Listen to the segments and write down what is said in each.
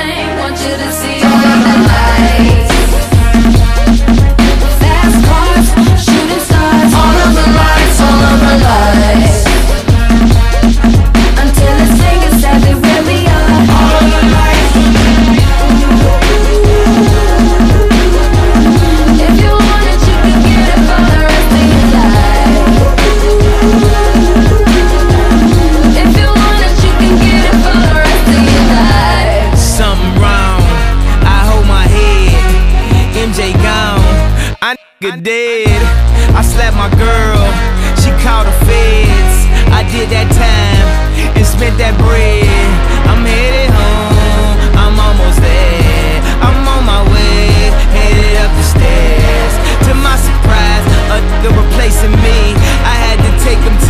thing. Want you to see. nigga dead. I slapped my girl, she called the feds. I did that time and spent that bread. I'm headed home, I'm almost there. I'm on my way, headed up the stairs. To my surprise, a nigga replacing me. I had to take him to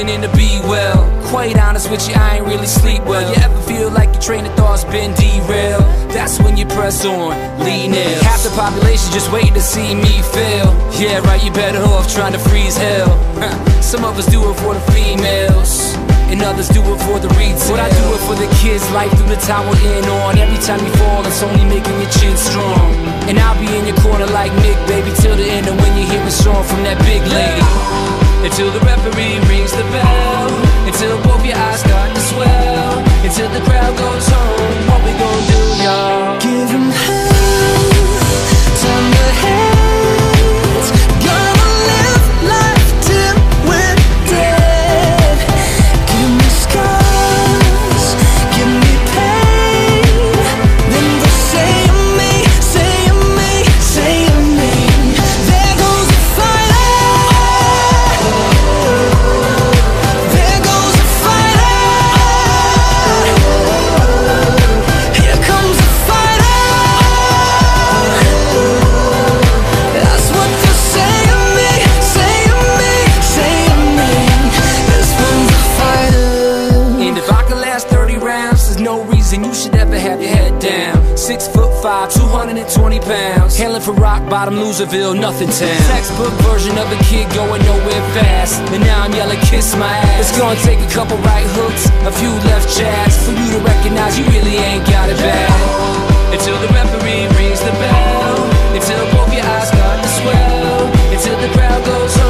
morning and to be well. Quite honest with you, I ain't really sleep well. You ever feel like your train of thought's been derailed? That's when you press on, lean in. Half the population just waiting to see me fail. Yeah, right, you better off trying to freeze hell. Some of us do it for the females. And others do it for the retail. But I do it for the kids, life through the time we're in on. Every time you fall, it's only making your chin strong. And I'll be in your corner like Nick, baby, till the end. And when you hear a song from that big lady, until the referee rings the bell, down. Six foot five, 220 pounds. Hailing from rock bottom, Loserville, nothing town. Textbook version of a kid going nowhere fast. And now I'm yelling, kiss my ass. It's gonna take a couple right hooks, a few left jabs for you to recognize you really ain't got it bad. Until the referee rings the bell. Until both your eyes start to swell. Until the crowd goes home.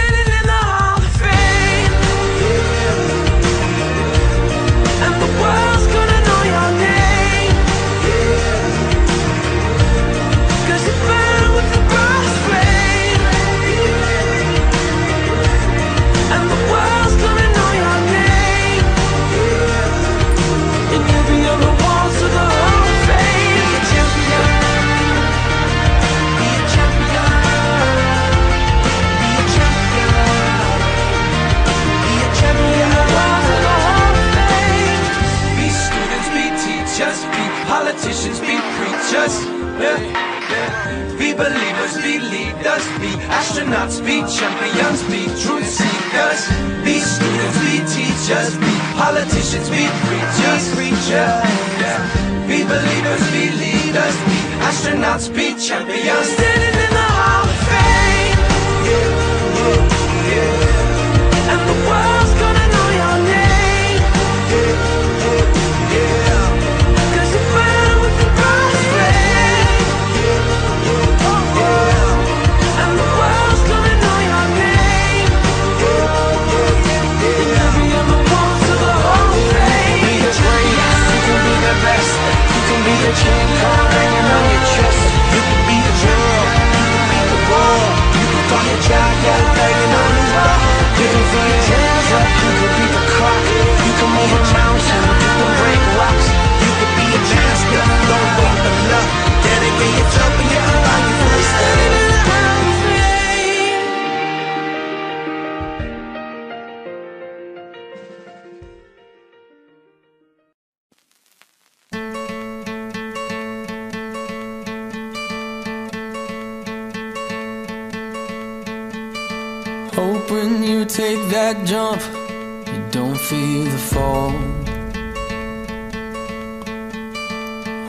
feel the fall.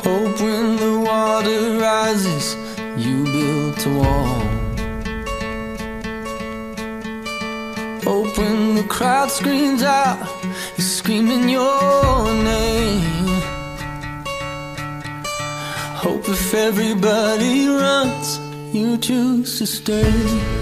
Hope when the water rises, you built a wall. Hope when the crowd screams out, you're screaming your name. Hope if everybody runs, you choose to stay.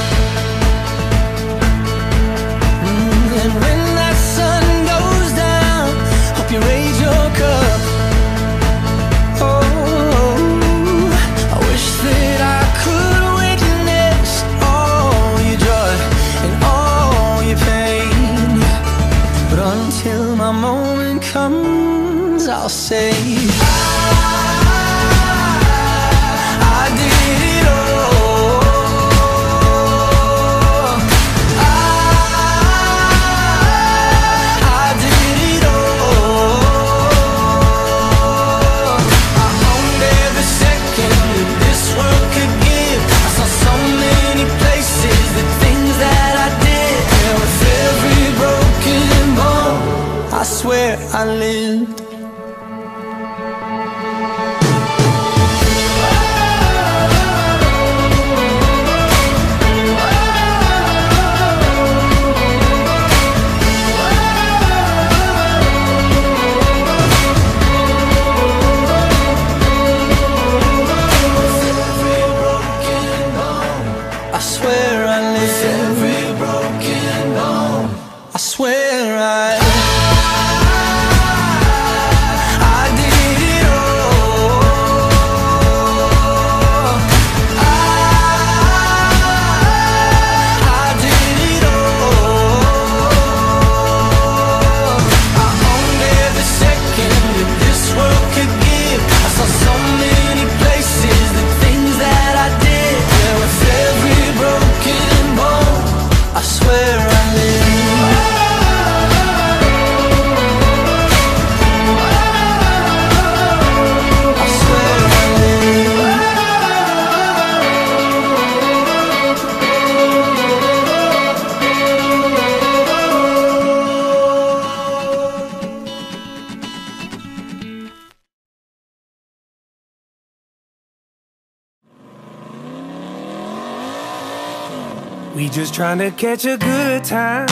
Just trying to catch a good time,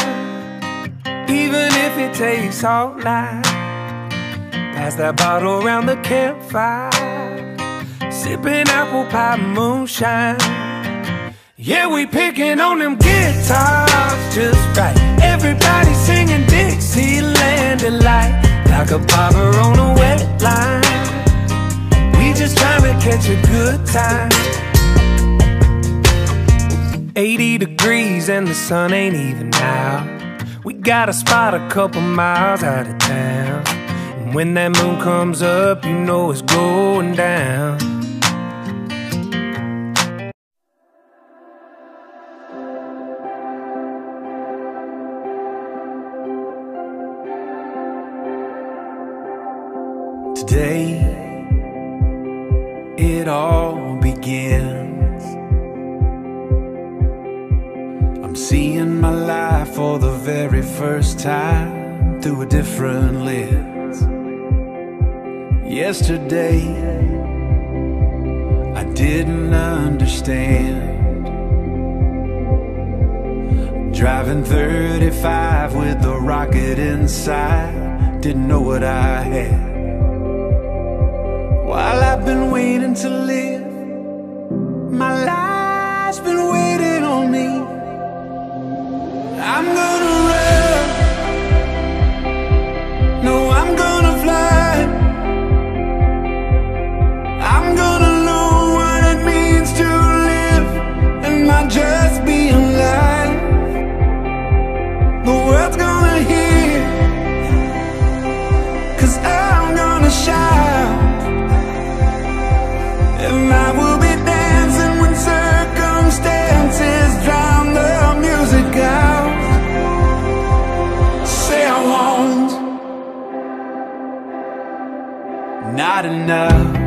even if it takes all night. Pass that bottle around the campfire, sipping apple pie moonshine. Yeah, we picking on them guitars just right. Everybody singing Dixieland delight, like a barber on a wet line. We just trying to catch a good time. 80 degrees and the sun ain't even out. We got a spot a couple miles out of town. And when that moon comes up, you know it's going down. Seeing my life for the very first time through a different lens. Yesterday, I didn't understand. Driving 35 with a rocket inside, didn't know what I had. While I've been waiting to live, my life's been waiting on me. I'm gonna enough